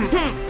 嗯哼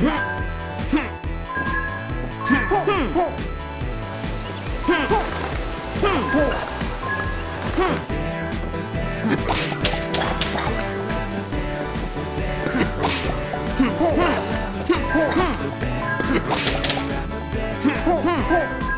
Hmm. 哼哼。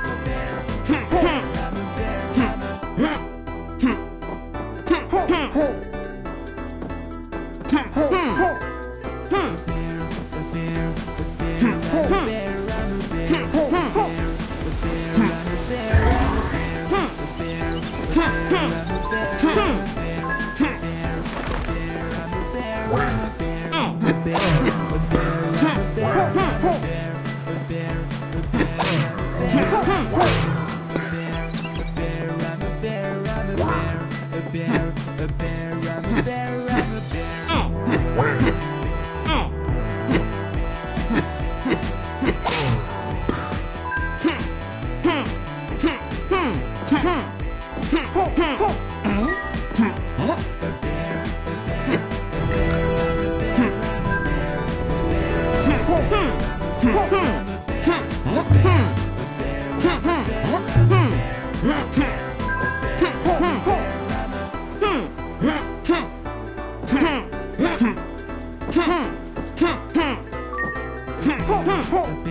哼哼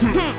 Hmm.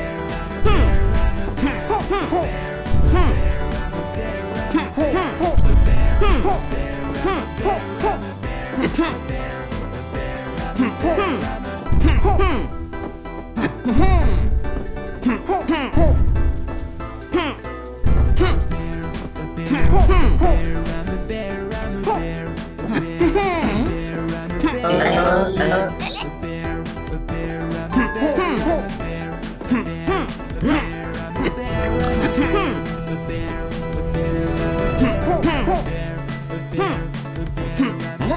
Hmm.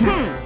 Hmm.